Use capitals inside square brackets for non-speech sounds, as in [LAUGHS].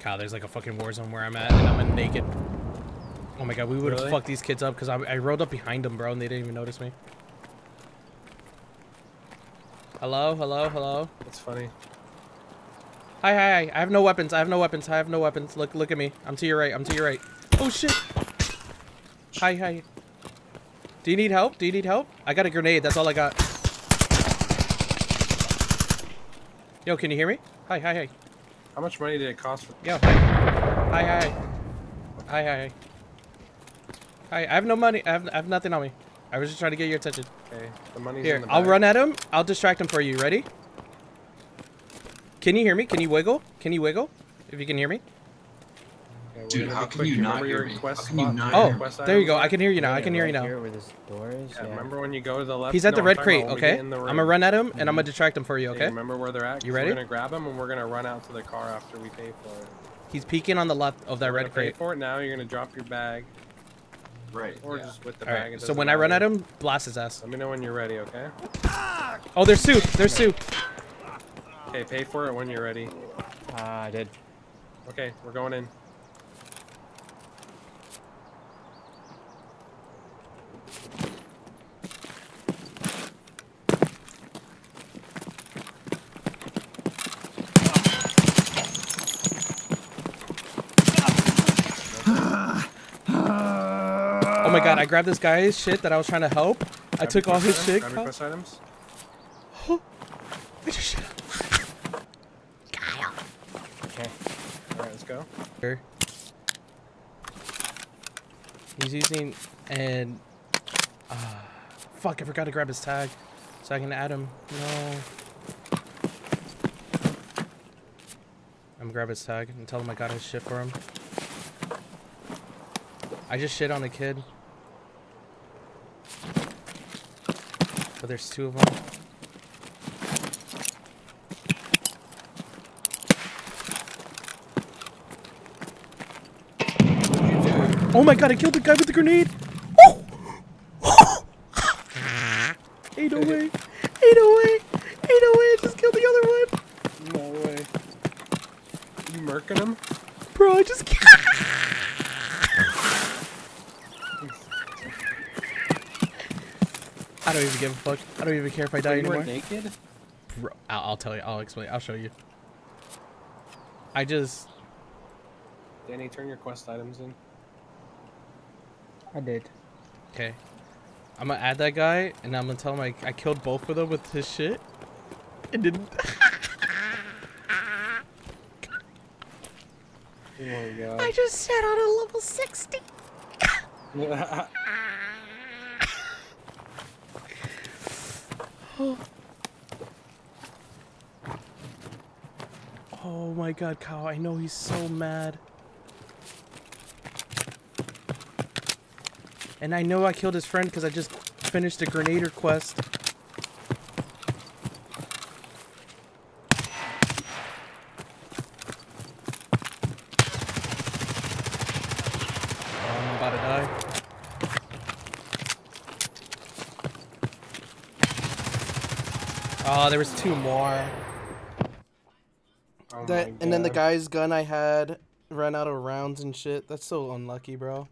Kyle, there's like a fucking war zone where I'm at, and I'm a naked. Oh my god, we would have Really? fucked these kids up because I, I rode up behind them, bro, and they didn't even notice me. Hello, hello, hello. That's funny. Hi, hi, hi. I have no weapons. I have no weapons. I have no weapons. Look, look at me. I'm to your right. I'm to your right. Oh shit. Hi, hi. Do you need help? Do you need help? I got a grenade. That's all I got. Yo, can you hear me? Hi, hi, hi. How much money did it cost for Yo, hi. Hi, hi. Hi, hi, I have no money. I have, I have nothing on me. I was just trying to get your attention. Okay, the money's Here, in the I'll bag. run at him. I'll distract him for you. Ready? Can you hear me? Can you wiggle? Can you wiggle? If you can hear me. Okay, we're Dude, how can you not remember hear your me? How can you not Oh, hear me? quest there you go. I can hear you now. I can hear you now. Where this door is. Yeah, Yeah. remember when you go to the left? He's at the red talking crate, about when we okay? get in the I'm gonna run at him and I'm gonna distract him for you, okay? remember where they're at? You 'Cause ready? We're gonna grab him and we're gonna run out to the car after we pay for it. He's peeking on the left of that red gonna crate. Pay for it now. You're gonna drop your bag, Right. or yeah. just with the All bag. right. So doesn't when I run at him, blast his ass. let me know when you're ready, okay? Oh, there's Sue. There's Sue. Okay, pay for it when you're ready. Ah, I did. Okay, we're going in. Oh my god, I grabbed this guy's shit that I was trying to help. I Grab took all his shit. Grab quest items. [GASPS] Shit Okay. All right, let's go. He's using and uh, fuck, I forgot to grab his tag so I can add him. No. I'm gonna grab his tag and tell him I got his shit for him. I just shit on a kid. But there's two of them. Oh my god, I killed the guy with the grenade! Ain't no way! Ain't no way! Ain't no way! I just killed the other one! No way. You murking him? Bro, I just I don't even give a fuck. I don't even care if I die you were anymore. naked? Bro, I'll, I'll tell you. I'll explain. I'll show you. I just. Danny, turn your quest items in. I did. Okay. I'm gonna add that guy, and I'm gonna tell him I, I killed both of them with his shit. It didn't. [LAUGHS] Oh my god. I just sat on a level 60. [LAUGHS] Oh my god, Kyle. I know he's so mad. And I know I killed his friend because I just finished a Grenadier quest. Oh, I'm about to die. Oh, there was two more. Oh That and then the guy's gun I had ran out of rounds and shit. That's so unlucky, bro.